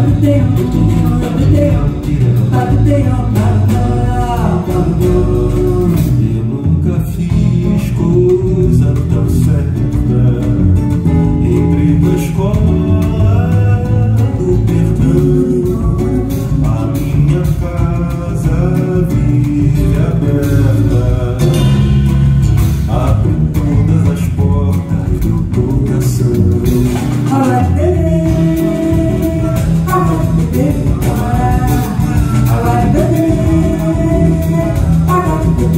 Ba-ba-dee-dum, ba ba ba ba ba